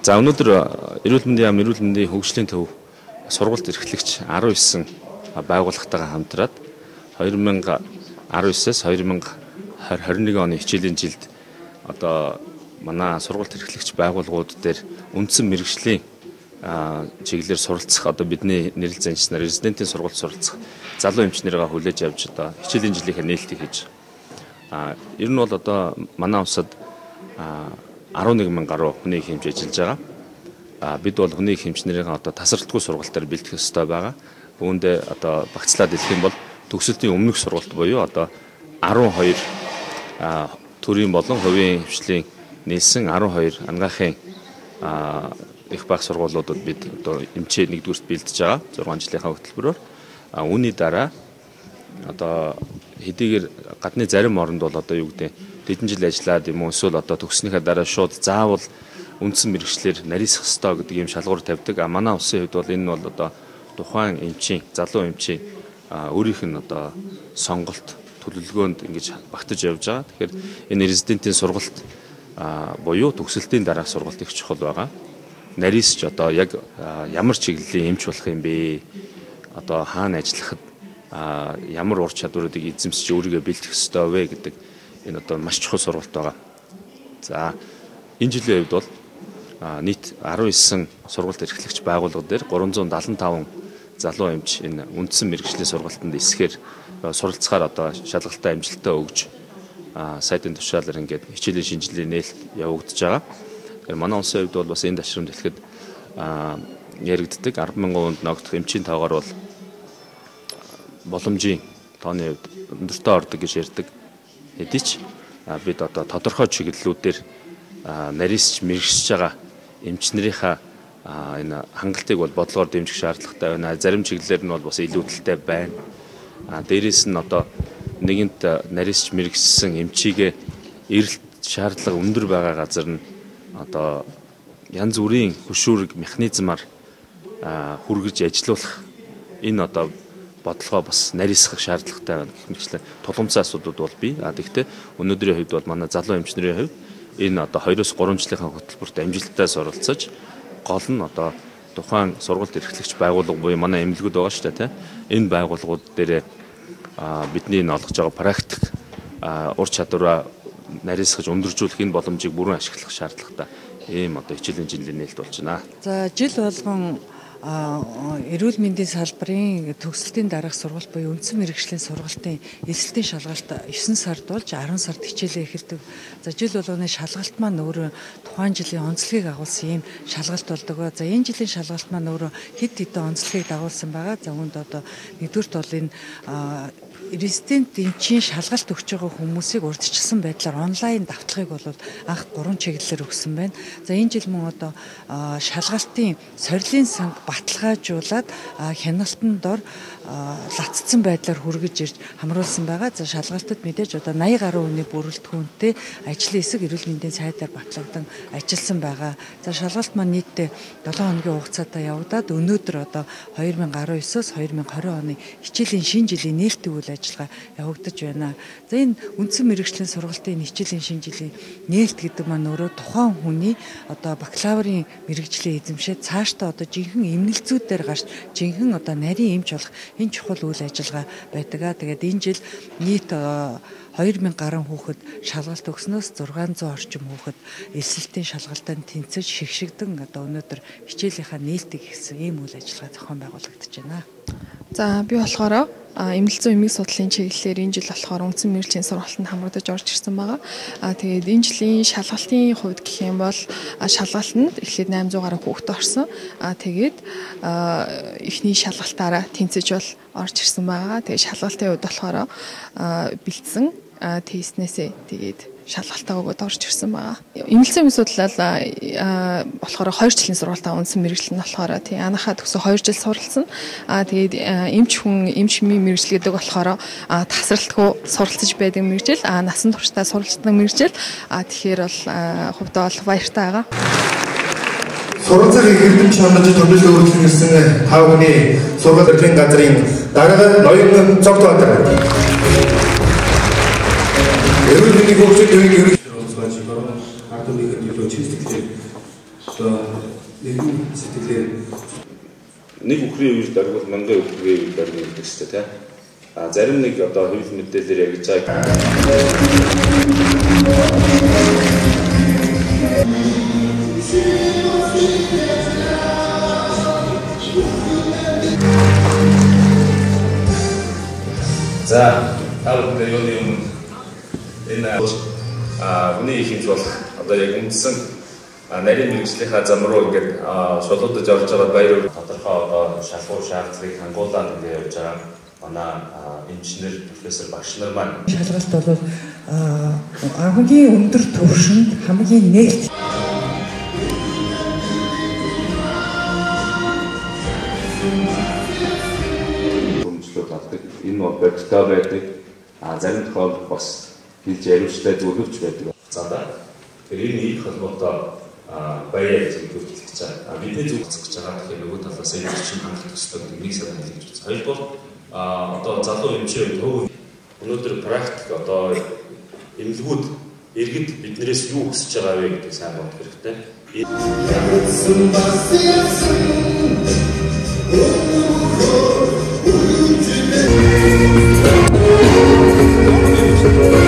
За өнөөдөр эрүүл мэндийн яам эрүүл мэндийн хөгжлийн төв сургалт эрхлэгч 19 байгууллагатайгаа хамтраад 2019-с 2021 оны хичээлийн жилд одоо манай сургалт эрхлэгч байгууллагууд дээр үндсэн мэрэгжлийн чиглэлээр суралцах одоо бидний нэрлэл занчнаар резидентийн сургалт суралцах залуу эмчнэрээ хүлээж авч одоо хичээлийн жилийнхээ нээлтийг хийж а ер нь бол одоо манай усад 11 мянган гаруй хүний хэмж ажиллаж байгаа. А бид бол хүний хэмжнэрийн одоо тасралтгүй сургалтаар бэлтгэх ёстой байгаа. Үүндээ одоо багцлаад хэлэх юм бол төгсөлтийн өмнөх сургалт буюу одоо 12 төрийн болон хувийн хвшлийн нийлсэн 12 ангаахын их баг сургуулиудад бид одоо эмчээ нэгдүгüрт бэлдэж байгаа 6 жилийнхаа хөтөлбөрөөр. А үүний дараа одоо хэдийгээр гадны зарим оронд бол одоо юу гэдэг хэдэн жил ажиллаад юм уу эсвэл одоо төгснөхийн дараа шууд заавал үндсэн мэрэгчлэр нарийсах ёстой гэдэг юм шалгуур тавьдаг. А манай улсын хувьд бол энэ бол одоо тухайн эмчийн залуу эмчийн өөрийнх нь одоо сонголт төлөвлөгөөнд ингэж багтаж явж байгаа. Тэгэхээр энэ резидентийн сургалт буюу төгсөлтийн дараах сургалт их чухал байгаа. Нарийсч одоо яг ямар чиглэлийн эмч болох юм бэ? Одоо хаана ажиллахад ямар ур чадваруудыг эзэмсэж өөрийгөө бэлтгэх ёстой вэ гэдэг энэ одоо маш чухал сургалт байгаа. За энэ жилийн хувьд бол нийт 19 сургалт эрхлэгч байгууллага дээр 375 залуу эмч энэ үндсэн мэрэгжлийн сургалтанд эсэхээр суралцахаар одоо шалгалтаа амжилттай өгж сайдын тушаалаар ингээд хичээлийн шинжилгээ нээлт явагдаж байгаа. Тэгэхээр манай улсын хувьд бол бас энэ ташрамд хэлэхэд яригддаг 100000 хүнд ногдох эмчийн тоогоор бол боломжийн тооны хувьд өндөртөө ордог гэж ярьдаг хэдий ч бид одоо тодорхой чиглэлүүдээр нарийсч мэрэгсэж байгаа эмч нарынхаа энэ хангалтыг бол бодлогоор дэмжих шаардлагатай байна. Зарим чиглэлээр нь бол бас илүүдэлтэй байна. А дээрэс нь одоо нэгэнт нарийсч мэрэгссэн эмчигээ эрэлт шаардлага өндөр байгаа газар нь одоо янз бүрийн хөшүүрэг механизмаар хүргэж ажилуулах энэ одоо бодлогоо бас нарийсгах шаардлагатай байна мэтлээ тулгымцсан асуудууд бол бий. А тэгвэл өнөөдрийн хувьд бол манай залуу эмчнэрийн хувьд энэ одоо 2-оос 3 жилийнхаа хөтөлбөрт амжилттай суралцаж гол нь одоо тухайн сургалт эрхлэгч байгууллага буюу манай эмнэлгүүд байгаа шүү дээ тийм. Энэ байгууллагууд дээр бидний энэ олгож байгаа практик ур чадвараа нарийсгаж өндөржүүлэх энэ боломжийг бүрэн ашиглах шаардлагатай ийм одоо хичээлийн жилийн нээлт болж байна. За жил болгон эрүүл мэндийн салбарын төгсөлтийн дараах сургалт буюу үндсэн мэрэгжлийн сургалтын эсэлтийн шалгалт 9 сард болж 10 сард хичээлээ эхэлдэг. За жил болгоны шалгалт маань өөрөө тухайн жилийн онцлогийг агуулсан юм шалгалт болдог. За энэ жилийн шалгалт маань өөрөө хэд хэдэн онцлогийг дагуулсан байгаа. За үүнд одоо нэгдүгürt бол энэ резидент эмчийн шалгалт өгч байгаа хүмүүсийг урьдчилсан байдлаар онлайн давталгыг бол анх 3 чиглэлээр өгсөн байна. За энэ жил мөн одоо шалгалтын сорилын санг баталгаажуулаад хяналтанд дор лаццсан байдлаар хүргэж ирж хамруулсан байгаа. За шалгалтад мэдээж одоо 80 гаруй хүний бүрэлдэхүүнтэй ажлын хэсэг эрүүл мэндийн сайдаар батлагдсан ажилласан байгаа. За шалгалт маань нийтдээ 7 хоногийн хугацаатай явагдаад өнөөдөр одоо 2019-с 2020 оны хичээлийн шинэ жилийн нээлттэй үйл ажиллагаа явагдаж байна. За энэ үндсэн мэрэгжлийн сургалтын хичээлийн шинэ жилийн нээлт гэдэг маань өөрөө тухайн хүний одоо бакалаврын мэрэгжлийн эзэмшээ цаашдаа одоо жинхэнэ эмнэлзүүдээр гарч жинхэнэ одоо нарийн эмч болох энэ чухал үйл ажиллагаа байдаг аа. Тэгээд энэ жил нийт 2000 гаруй хүүхэд шалгалт өгснөөс 600 орчим хүүхэд элсэлтийн шалгалтанд тэнцэж шигшигдэн одоо өнөөдөр хичээлийнхаа нээлтийг хийсэн ийм үйл ажиллагаа зохион байгуулагдаж байна. За би болохоор эмнэлзэн эмийг судлалын чиглэлээр энэ жил болохоор үндсэн мэрэгжлийн сургалтанд хамрагдаж орж ирсэн байгаа. А тэгээд энэ жилийн шалгалтын хувьд гэх юм бол шалгалтанд эхлээд 800 гаруй хүүхэд орсон. А тэгээд эхний шалгалтаараа тэнцэж бол орж ирсэн байгаа. Тэгээд шалгалтын хувьд болохоор бэлдсэн тестнээсээ тэгээд шалгалтаа өгөөд орж ирсэн байгаа. Эмнэлзэн мэс судлал болохоор 2 жилийн сургалтаа унсан мэрэгжил нь болохоор тий анахаа төгсө 2 жил суралцсан. Аа тэгээд эмч хүн эмч мэрэгжил гэдэг болохоор тасралтгүй суралцж байдаг мэрэгжил. Аа насан туршдаа суралцдаг мэрэгжил. Аа тэгэхээр бол хувьдаа бол баяртай байгаа. Суралцах эрдэм чанарч томилж өөрчлөн ирсэн тав хүний хөтлийн газрын дарга ноён цогтбаатар Эрүүл мэндийн хөгжил төвийн ерөнхий онцгой ард түмний төлөө чиглэлээр одоо нэгэн сэтгэлээр нэг үхрийн үйл даргуул мянган үхрийн үйл даргуул гэдэг ч тийм. А зарим нэг одоо хэвлэл мэдээлэлээр яг зааг За та бүхэн юуны өмнө энэ а хүний их хэмж болох одоо яг үндсэн нарийн мэрэгжлийнхаа зам руу ингээд шулуудаж орж байгаа баяр тодорхой одоо шалгуур шаардлагыг хангуулаад ингээд явж байгаа манай инженер профессор багш нар маань шалгалт бол хамгийн өндөр түвшинд хамгийн нээлт хөгжлөд авдаг. Энэ бол бодиттой байдаг. А зарим тохиолдолд бас хэлж яриулжтай зөвлөвч байдаг. За да. Тэр энэ их холбоотой зөвлөвч гэж байгаа. А бидний зөвлөх гэж байгаа тэгэхээр нөгөө талаас энэ чинь хангах ёстой нэг санаа хэлж байна. Хоёрдугаар а одоо залуу эмчийн хөв өнөөдөр практик одоо эмнэлгүүд иргэд биднээс юу хүсэж байгаа вэ гэдэг сайн бодох хэрэгтэй. эмчний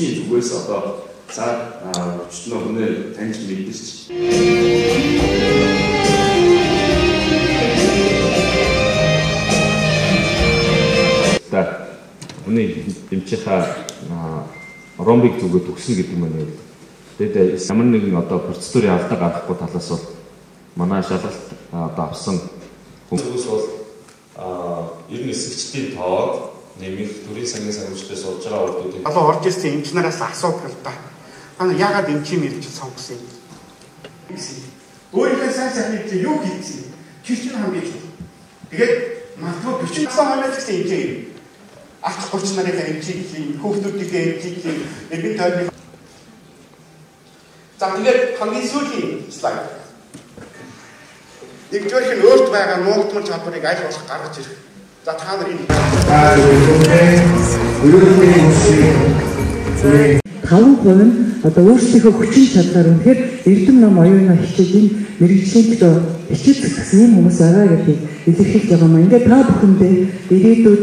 эмчийн зүгээс одоо цаад өчтнөө хүнээ таньж мэдэрч та хүний эмчийнхаа ромбик зүгээ төгсөн гэдэг маань юу? Тэгээд ямар нэгэн одоо процедурын алдаа гаргахгүй талаас бол манай шалгалт одоо авсан. Хүмүүс бол ер нь эсэгчдийн тоог нэмэх төрийн сангийн санамжтай суулж байгаа хүмүүсийн Одоо орж ирсэн эмчнараас асуудаг л да. Ана ягаад эмчийн мэрэгч сонгосон юм? Өөрийнхөө сайн сайхныг чи юу хийсэн? Тэр чинь хамгийн чухал. Тэгээд магадгүй 40 настай хоног гэсэн эмчээ юм. Ах 30 нарын эмчийг хийн, хүүхдүүдийн эмчийг хийн, нэгэн тойрны За тэгээд хамгийн сүүлийн слайд. Нэгдүгээр нь өөрт байгаа муугтмал чадварыг аль болох гаргаж ирэх. За та нарын та бүхэн өрөөний үсгийг 5% нь одоо өөрсдийнхөө хүчин чадлаар үнэхээр эрдэм ном оюуна хичээж энэ мэрэгжлийнт хичээж зэтгсэн юм хүмүүс байгаа гэдгийг илэрхийлж байгаа юм. Ингээд та бүхэндээ ирээдүйд